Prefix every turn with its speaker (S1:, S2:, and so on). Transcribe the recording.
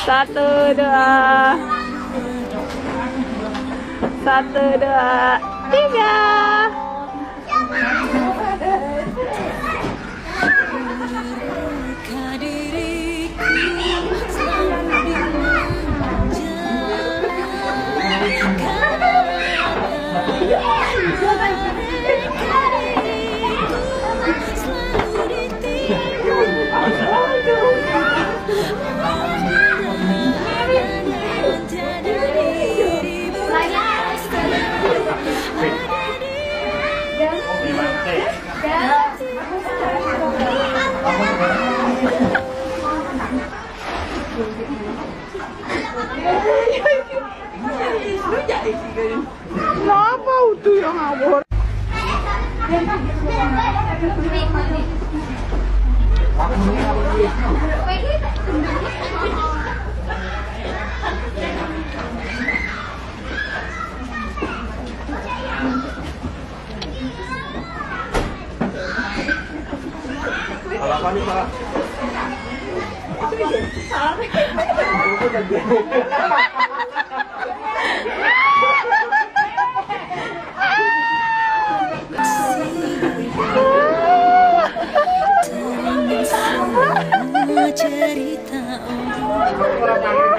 S1: Satu, dua. Satu, dua, tiga. Itu yang ngawur?
S2: Apa nih Pak?
S3: cerita Mereka